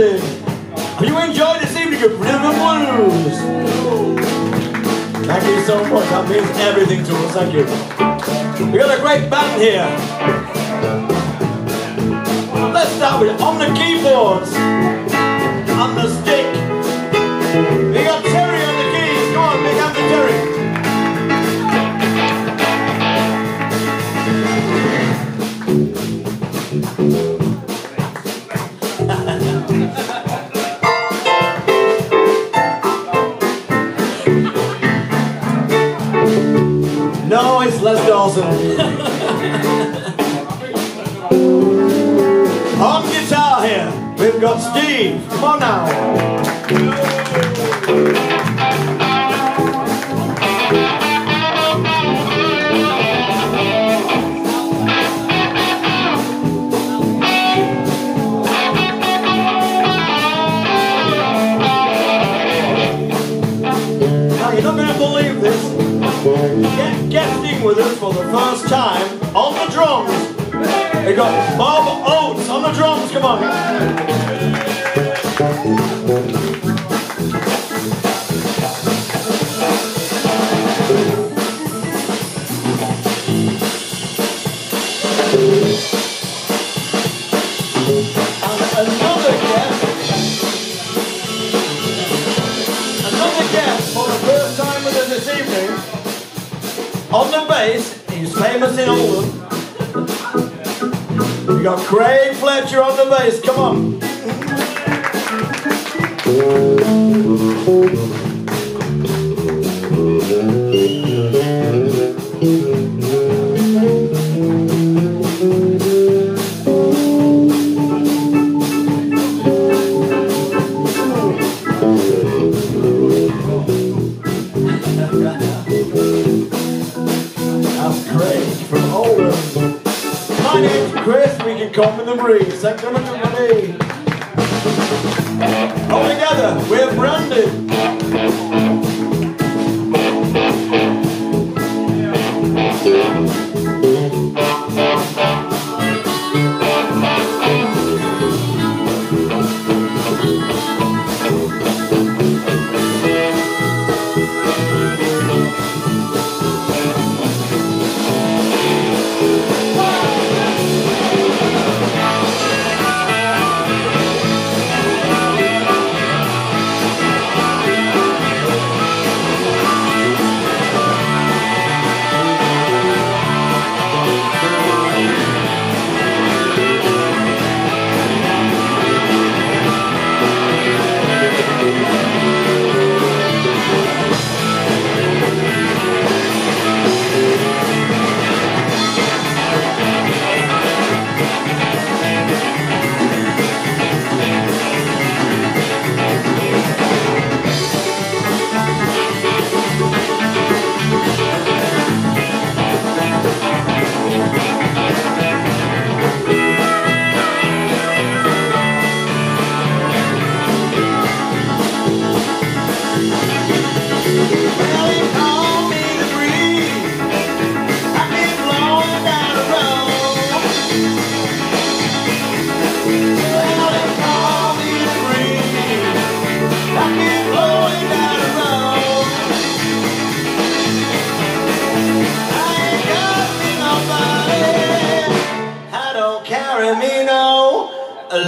Have you enjoyed this evening of Rhythm and Blues? Thank you so much. That means everything to us. Thank you. We got a great band here. Let's start with on the keyboards, on the stick. We got got Steve. Come on now. Get guesting with us for the first time on the drums. We got Bob Oates drums. Come on. Another guest. Another guest for the first time with us this evening. On the bass, he's famous in Oldham. We got Craig Fletcher on the bass. Come on. You very much, everybody. All together, we're branded.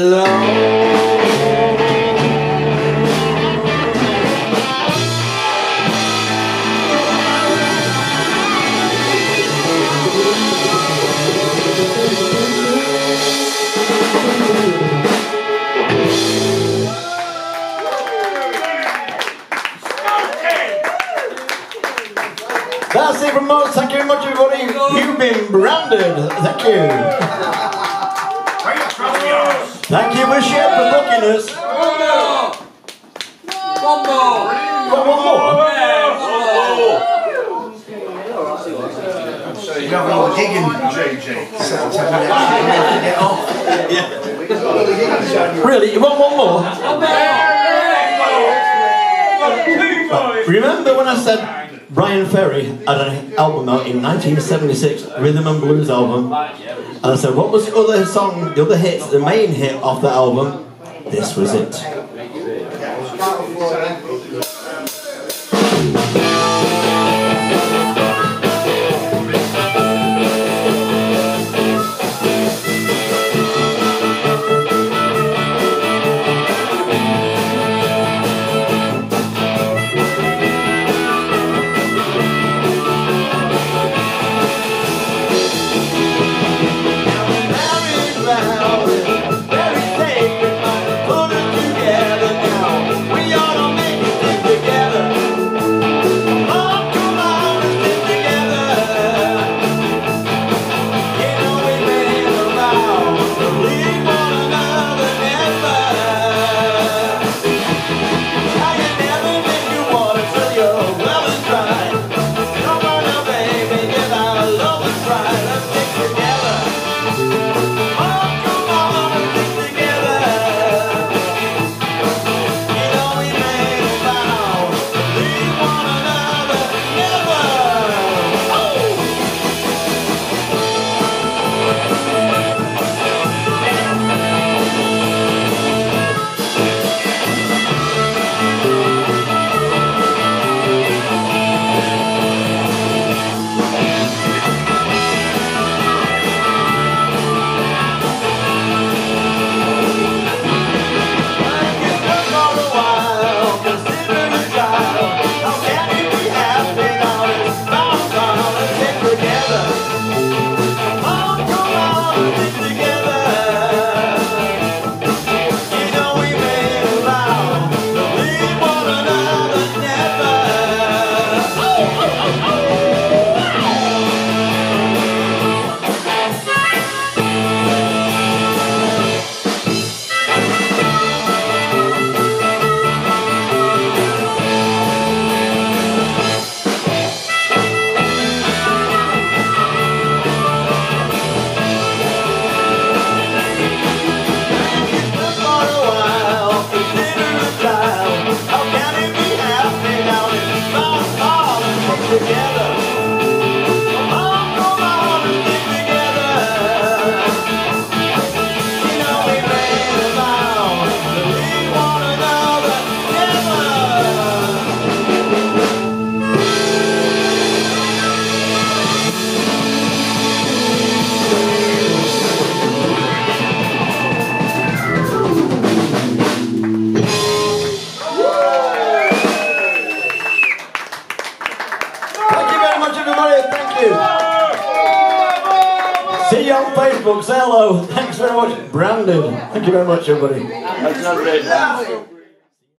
Alone. That's it from us. Thank you very much, everybody. You've been branded. Thank you. Thank you, Michelle, for booking us. One more! One more! Got. You have a lot digging, JJ. Really? You want one more? Remember when I said Bryan Ferry had an album out in 1976, Rhythm and Blues album? And I said, what was the other song, the other hit, the main hit off the album? this was it. On Say hello. Thanks very much, Brandon. Thank you very much, everybody. That's not great.